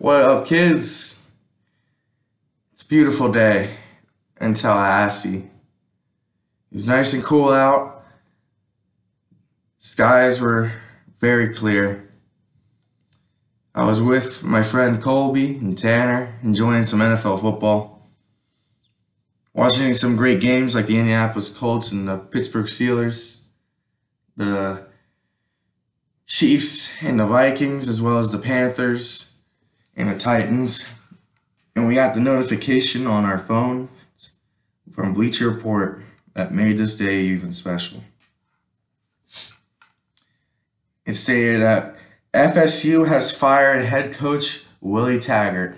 What up, kids? It's a beautiful day in Tallahassee. It was nice and cool out. Skies were very clear. I was with my friend Colby and Tanner enjoying some NFL football. Watching some great games like the Indianapolis Colts and the Pittsburgh Steelers, the Chiefs and the Vikings, as well as the Panthers and the Titans. And we got the notification on our phone from Bleacher Report that made this day even special. It stated that FSU has fired head coach Willie Taggart.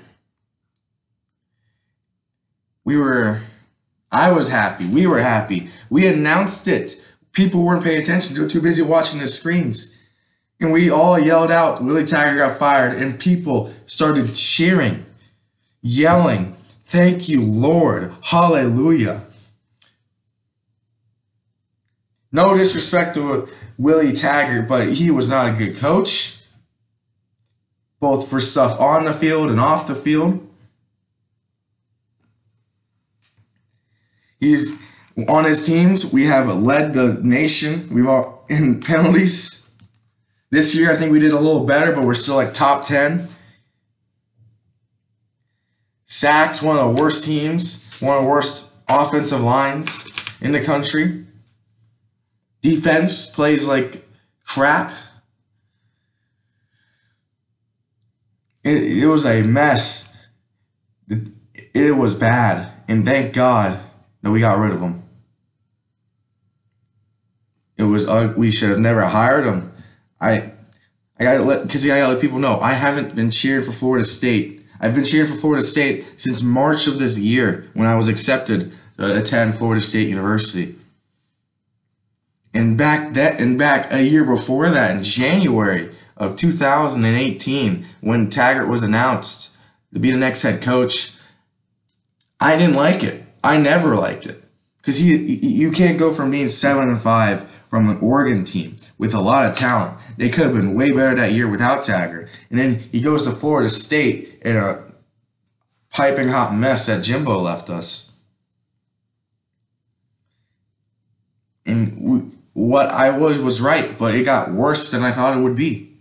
We were, I was happy. We were happy. We announced it. People weren't paying attention. They were too busy watching the screens. And we all yelled out, Willie Taggart got fired. And people started cheering, yelling, Thank you, Lord. Hallelujah. No disrespect to Willie Taggart, but he was not a good coach, both for stuff on the field and off the field. He's on his teams. We have led the nation. We've all in penalties. This year, I think we did a little better, but we're still like top 10. Sacks, one of the worst teams, one of the worst offensive lines in the country. Defense plays like crap. It, it was a mess. It, was bad. And thank God that we got rid of him. It was uh, we should have never hired him. I I gotta let because I gotta let people know I haven't been cheering for Florida State. I've been cheering for Florida State since March of this year when I was accepted uh, to attend Florida State University. And back that and back a year before that, in January of 2018, when Taggart was announced to be the next head coach, I didn't like it. I never liked it because he you can't go from being seven and five from an Oregon team with a lot of talent. They could have been way better that year without Taggart, and then he goes to Florida State in a piping hot mess that Jimbo left us. And we, what I was was right, but it got worse than I thought it would be.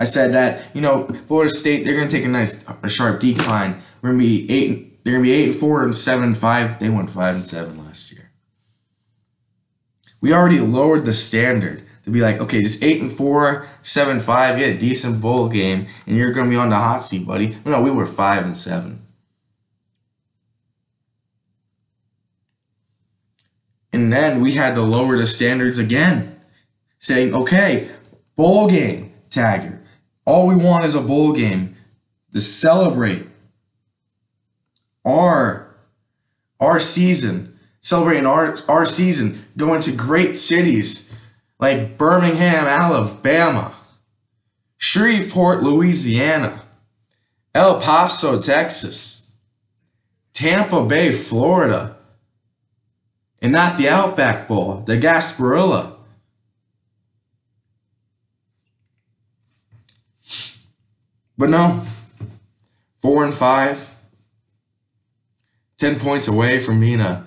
I said that you know Florida State they're gonna take a nice a sharp decline. We're gonna be eight. They're gonna be eight and four and seven and five. They went five and seven last year. We already lowered the standard to be like, okay, just eight and four, seven five, get a decent bowl game, and you're gonna be on the hot seat, buddy. No, we were five and seven. And then we had to lower the standards again, saying, okay, bowl game, Taggart. All we want is a bowl game to celebrate our our season, celebrating our our season, going to great cities like Birmingham, Alabama, Shreveport, Louisiana, El Paso, Texas, Tampa Bay, Florida, and not the Outback Bowl, the Gasparilla. But no, four and five, ten points away from being a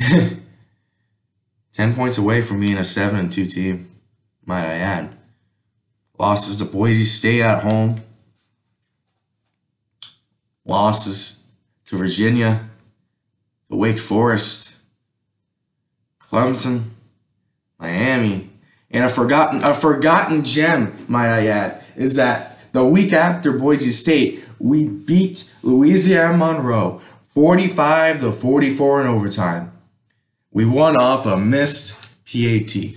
ten points away from being a seven and two team, might I add. Losses to Boise State at home. Losses to Virginia, to Wake Forest, Clemson, Miami, and a forgotten a forgotten gem, might I add, is that the week after Boise State, we beat Louisiana Monroe 45 to 44 in overtime. We won off a missed PAT.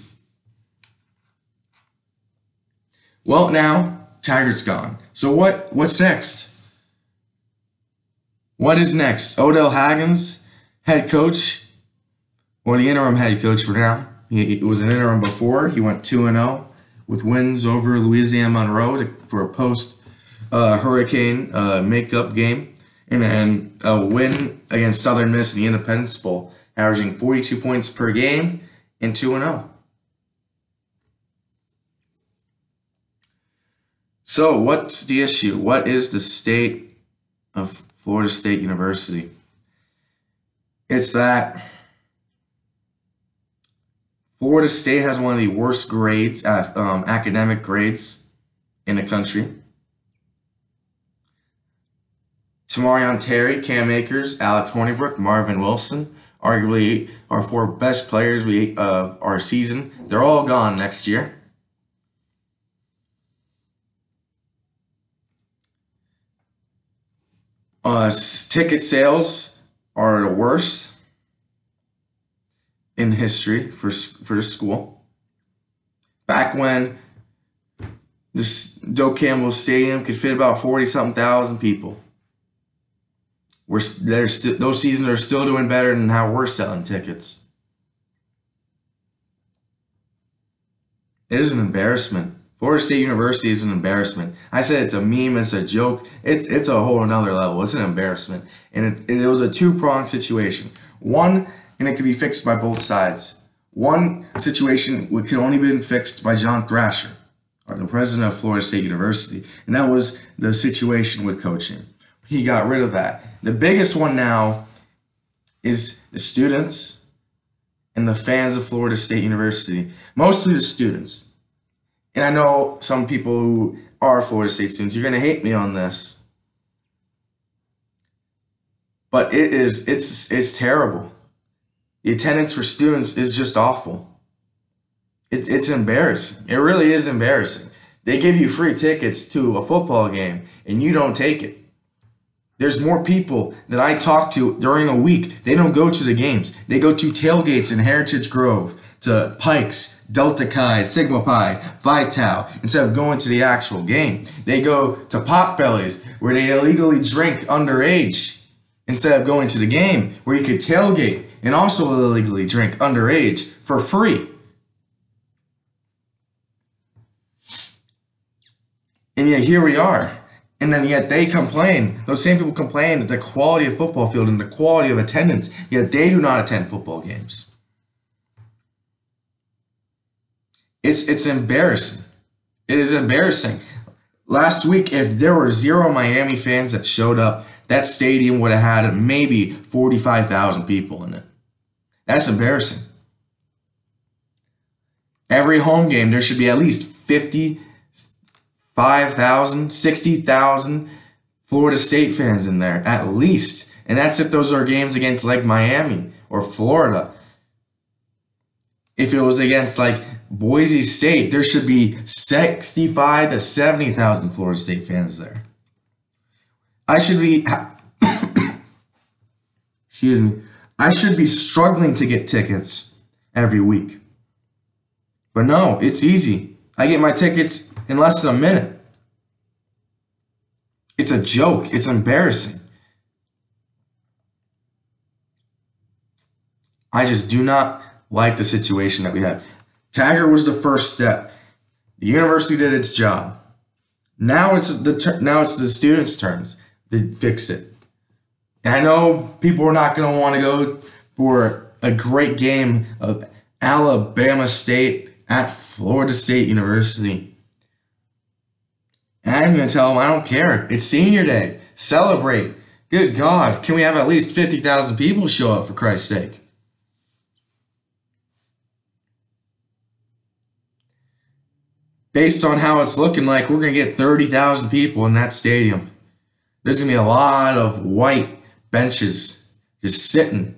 Well, now Taggart's gone. So what? What's next? What is next? Odell Haggins, head coach, or the interim head coach for now. He, was an interim before. He went two and zero with wins over Louisiana Monroe to, for a post uh, Hurricane uh, makeup game, and then a win against Southern Miss in the Independence Bowl, averaging 42 points per game and 2 0. So, what's the issue? What is the state of Florida State University? It's that Florida State has one of the worst grades, uh, um, academic grades in the country. Tamorrion Terry, Cam Akers, Alex Hornibrook, Marvin Wilson, arguably our four best players we of our season. They're all gone next year. Uh, ticket sales are the worst in history for for the school. Back when this Doak Campbell Stadium could fit about forty something thousand people. We're st- those seasons are still doing better than how we're selling tickets. It is an embarrassment. Florida State University is an embarrassment. I said it's a meme, it's a joke, it's it's a whole another level. It's an embarrassment, and it, it was a two pronged situation. One, and it could be fixed by both sides. One situation could only been fixed by John Thrasher, or the president of Florida State University, and that was the situation with coaching. He got rid of that. The biggest one now is the students and the fans of Florida State University, mostly the students. And I know some people who are Florida State students, you're going to hate me on this. But it is it's it's terrible. The attendance for students is just awful. It, it's embarrassing. It really is embarrassing. They give you free tickets to a football game and you don't take it. There's more people that I talk to during a week. They don't go to the games. They go to tailgates in Heritage Grove, to Pikes, Delta Chi, Sigma Pi, Phi Tau, instead of going to the actual game. They go to Potbellies, where they illegally drink underage, instead of going to the game, where you could tailgate and also illegally drink underage for free. And yet here we are. And then yet they complain. Those same people complain that the quality of football field and the quality of attendance, yet they do not attend football games. It's it's embarrassing. It is embarrassing. Last week, if there were zero Miami fans that showed up, that stadium would have had maybe 45,000 people in it. That's embarrassing. Every home game, there should be at least 50 5,000, 60,000 Florida State fans in there, at least. And that's if those are games against like Miami or Florida. If it was against like Boise State, there should be 65 to 70,000 Florida State fans there. I should be, excuse me, I should be struggling to get tickets every week. But no, it's easy. I get my tickets in less than a minute. It's a joke. It's embarrassing. I just do not like the situation that we have. Taggart was the first step. The university did its job. Now it's the now it's the students' turns to fix it. And I know people are not going to want to go for a great game of Alabama State at Florida State University. I'm going to tell them I don't care. It's senior day. Celebrate. Good God. Can we have at least 50,000 people show up for Christ's sake? Based on how it's looking like, we're going to get 30,000 people in that stadium. There's going to be a lot of white benches just sitting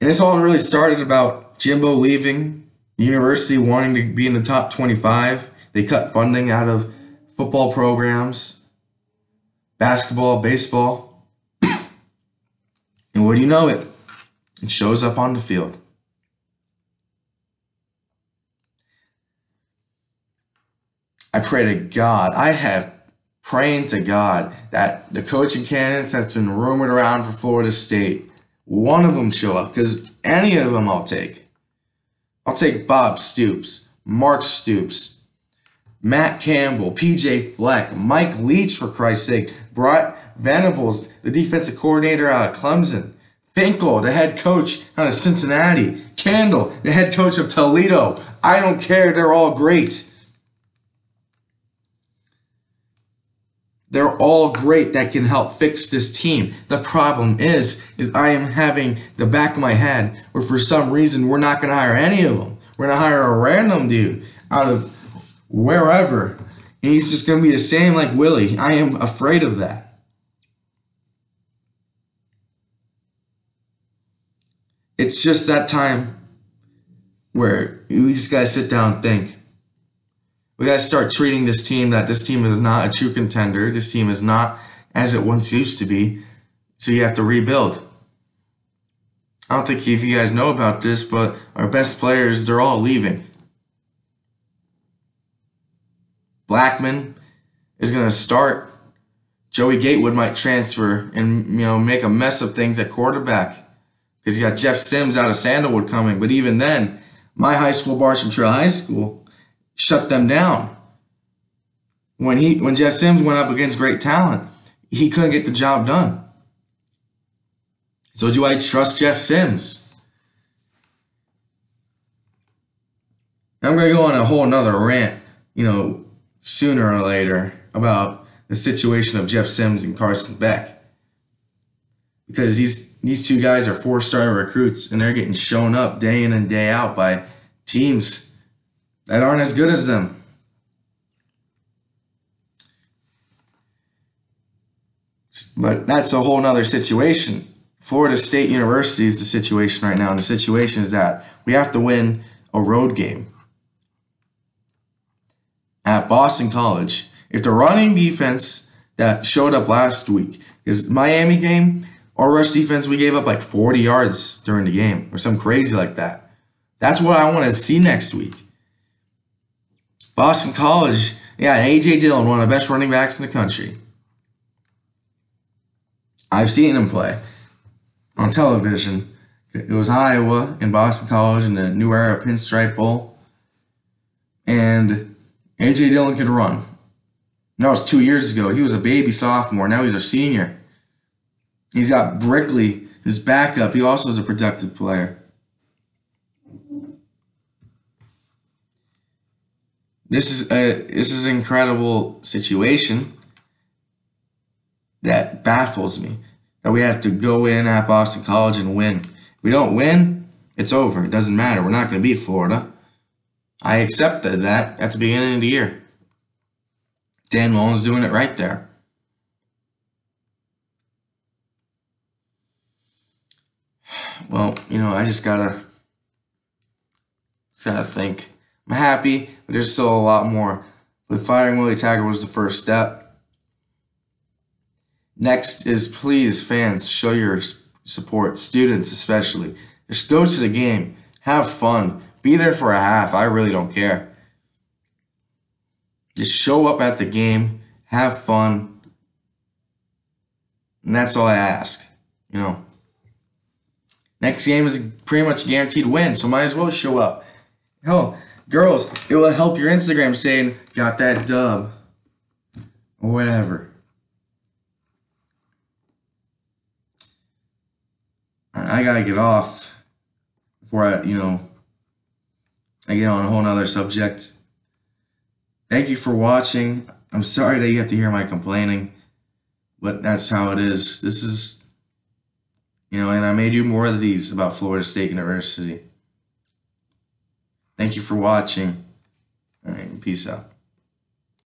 And this all really started about Jimbo leaving the university, wanting to be in the top 25. They cut funding out of football programs, basketball, baseball. and what do you know it? It shows up on the field. I pray to God. I have praying to God that the coaching candidates that's been rumored around for Florida State one of them show up because any of them I'll take. I'll take Bob Stoops, Mark Stoops, Matt Campbell, PJ Fleck, Mike Leach, for Christ's sake, Brent Venables, the defensive coordinator out of Clemson, Fickell, the head coach out of Cincinnati. Candle, the head coach of Toledo. I don't care. They're all great. They're all great that can help fix this team. The problem is, is I am having the back of my head where for some reason we're not going to hire any of them. We're going to hire a random dude out of wherever. And he's just going to be the same like Willie. I am afraid of that. It's just that time where we just got to sit down and think we got to start treating this team that this team is not a true contender. This team is not as it once used to be. So you have to rebuild. I don't think if you guys know about this, but our best players, they're all leaving. Blackman is going to start. Joey Gatewood might transfer and you know make a mess of things at quarterback because you got Jeff Sims out of Sandalwood coming. But even then, my high school, Bartram Trail High School, shut them down. When he when Jeff Sims went up against great talent, he couldn't get the job done. So do I trust Jeff Sims? I'm gonna go on a whole nother rant, you know, sooner or later about the situation of Jeff Sims and Carson Beck. Because these these two guys are four-star recruits and they're getting shown up day in and day out by teams that aren't as good as them. But that's a whole nother situation. Florida State University is the situation right now, and the situation is that we have to win a road game at Boston College. If the running defense that showed up last week is Miami game, our rush defense, we gave up like 40 yards during the game or something crazy like that. That's what I want to see next week. Boston College, yeah, A.J. Dillon, one of the best running backs in the country. I've seen him play on television. It was Iowa and Boston College in the New Era Pinstripe Bowl. And A.J. Dillon could run. That was two years ago. He was a baby sophomore. Now he's a senior. He's got Brickley, his backup. He also is a productive player. This is a this is an incredible situation that baffles me that we have to go in at Boston College and win. If we don't win, it's over. It doesn't matter. We're not going to beat Florida. I accepted that at the beginning of the year. Dan Mullen's doing it right there. Well, you know, I just gotta, just gotta think. I'm happy, but there's still a lot more. But firing Willie Taggart was the first step. Next is please, fans, show your support, students especially. Just go to the game, have fun, be there for a half. I really don't care. Just show up at the game, have fun, and that's all I ask. You know. Next game is pretty much guaranteed win, so might as well show up. Hell, Girls, it will help your Instagram saying, got that dub. Or whatever. I gotta get off before I, you know, I get on a whole nother subject. Thank you for watching. I'm sorry that you have to hear my complaining, but that's how it is. This is, you know, and I may do more of these about Florida State University. Thank you for watching. All right, peace out.